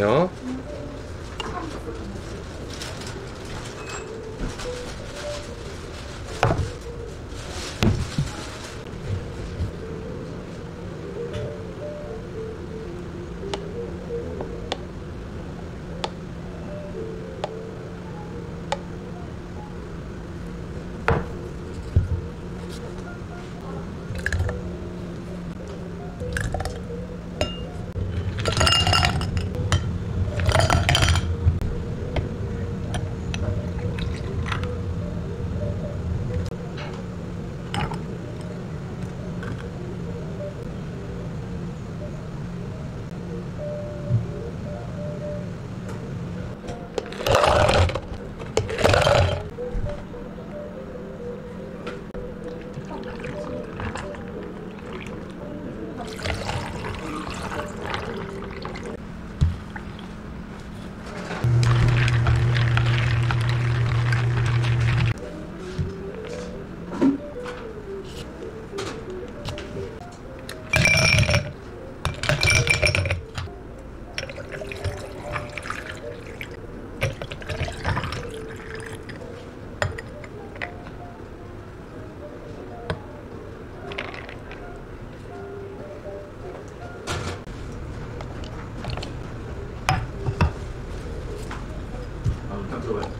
오세요. to it.